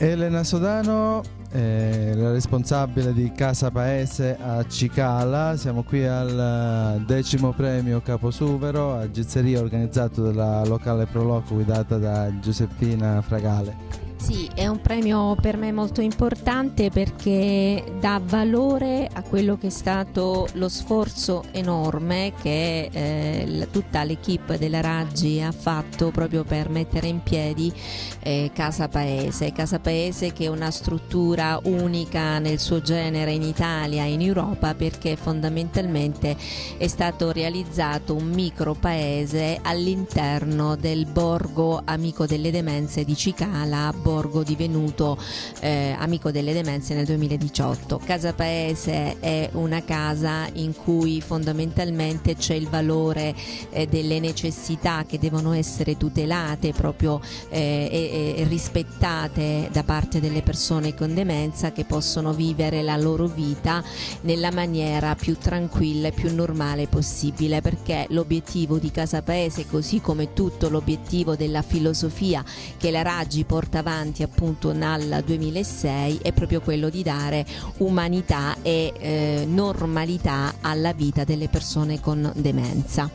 Elena Sodano, eh, la responsabile di Casa Paese a Cicala, siamo qui al decimo premio Caposuvero a Gizzeria organizzato dalla locale Proloco guidata da Giuseppina Fragale. Sì, è un premio per me molto importante perché dà valore a quello che è stato lo sforzo enorme che eh, tutta l'equipe della Raggi ha fatto proprio per mettere in piedi eh, Casa Paese. Casa Paese che è una struttura unica nel suo genere in Italia e in Europa perché fondamentalmente è stato realizzato un micro paese all'interno del borgo amico delle demenze di Cicala, Borgo divenuto eh, amico delle demenze nel 2018. Casa Paese è una casa in cui fondamentalmente c'è il valore eh, delle necessità che devono essere tutelate proprio eh, e, e rispettate da parte delle persone con demenza che possono vivere la loro vita nella maniera più tranquilla e più normale possibile perché l'obiettivo di Casa Paese così come tutto l'obiettivo della filosofia che la Raggi porta avanti avanti appunto nel 2006 è proprio quello di dare umanità e eh, normalità alla vita delle persone con demenza.